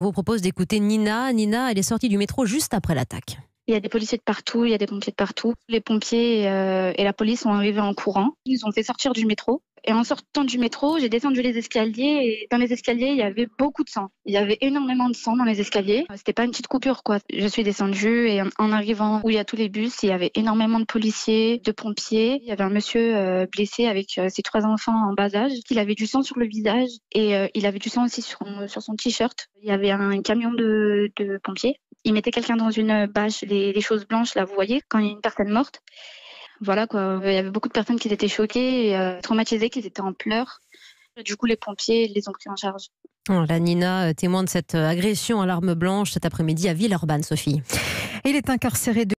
Vous propose d'écouter Nina. Nina, elle est sortie du métro juste après l'attaque. Il y a des policiers de partout, il y a des pompiers de partout. Les pompiers euh, et la police sont arrivés en courant. Ils ont fait sortir du métro. Et en sortant du métro, j'ai descendu les escaliers et dans les escaliers, il y avait beaucoup de sang. Il y avait énormément de sang dans les escaliers. C'était pas une petite coupure, quoi. Je suis descendue et en arrivant où il y a tous les bus, il y avait énormément de policiers, de pompiers. Il y avait un monsieur euh, blessé avec euh, ses trois enfants en bas âge. Il avait du sang sur le visage et il avait du sang aussi sur, son t-shirt. Il y avait un camion de pompiers il mettait quelqu'un dans une bâche, les, choses blanches, là, vous voyez, quand il y a une personne morte. Voilà, quoi. Il y avait beaucoup de personnes qui étaient choquées, et, euh, traumatisées, qui étaient en pleurs. Du coup, les pompiers les ont pris en charge. Oh, la Nina, euh, témoin de cette euh, agression à l'arme blanche cet après-midi à Villeurbanne, Sophie. Il est incarcéré de